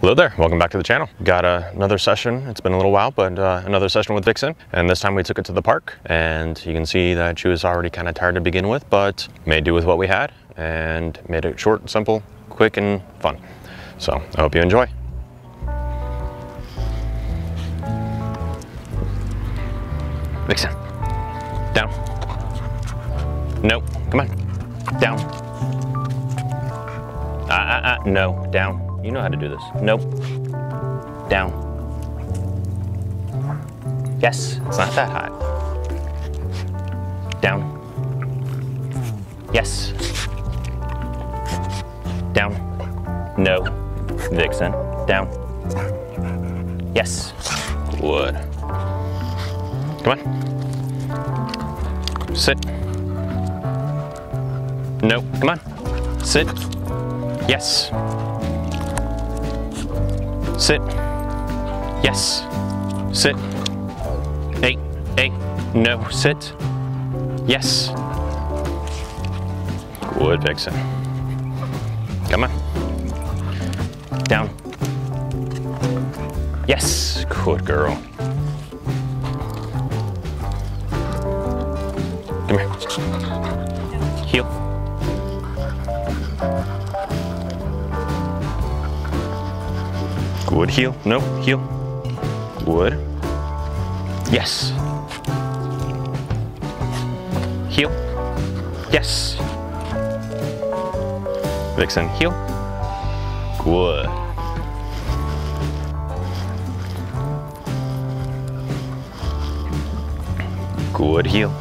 Hello there, welcome back to the channel. Got uh, another session, it's been a little while, but uh, another session with Vixen. And this time we took it to the park and you can see that she was already kind of tired to begin with, but made do with what we had and made it short, simple, quick, and fun. So I hope you enjoy. Vixen, down. No, come on, down. Uh, uh, uh, no, down. You know how to do this. Nope. Down. Yes, it's not that high. Down. Yes. Down. No. Vixen. Down. Yes. Wood. Come on. Sit. No, come on. Sit. Yes. Sit. Yes. Sit. Hey, hey, no, sit. Yes. Good, Vixen. Come on. Down. Yes, good girl. Come here. Heel. Good heel. No, heel. Wood. Yes. Heel. Yes. Vixen, heel. Wood. Good heel.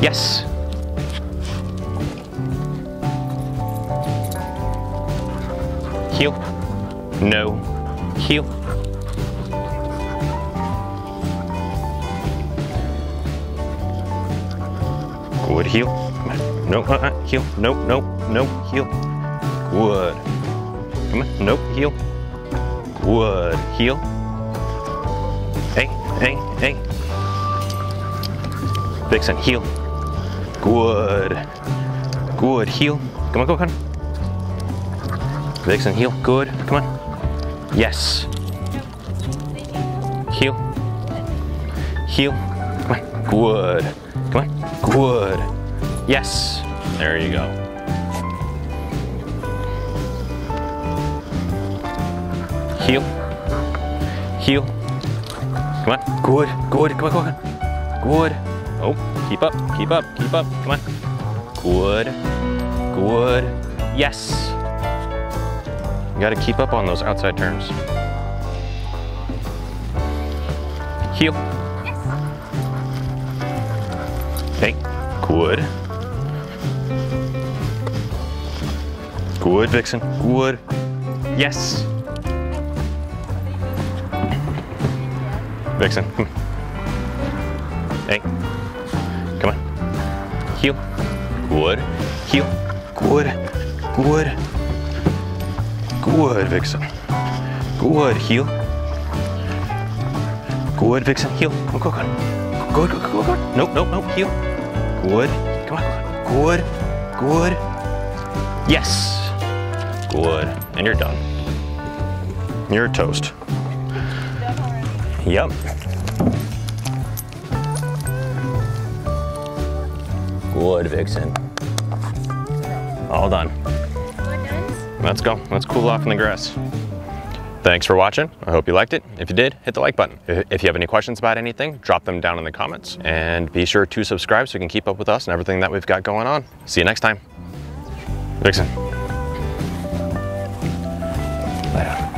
Yes. Heel. No. Heel. Good heel. No, uh, uh, heel. No, no, no, heel. Good. Come on. Nope, heel. Good. Heel. Hey, hey, hey. Vixen, heel. Good. Good. Heel. Come on, go, come on. Vixen, heel, good, come on. Yes. Heel. Heel, come on, good. Come on, good. Yes, there you go. Heel. Heel. Come on, good, good, come on, come on. Good. Oh, keep up, keep up, keep up, come on. Good, good. Yes. You gotta keep up on those outside turns. Heel. Hey, good. Good, Vixen, good. Yes. Vixen, come Hey, come on. Heel, good. Heel, good, good. Good, Vixen. Good, heel. Good, Vixen, heel. Come on, go, go. Good, good, good, good. Nope, nope, nope, heel. Good. Come on, good, good. Yes. Good. And you're done. You're toast. Yep. Good, Vixen. All done. Let's go. Let's cool off in the grass. Thanks for watching. I hope you liked it. If you did, hit the like button. If you have any questions about anything, drop them down in the comments. And be sure to subscribe so you can keep up with us and everything that we've got going on. See you next time. Vixen. Later.